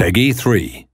Peggy 3.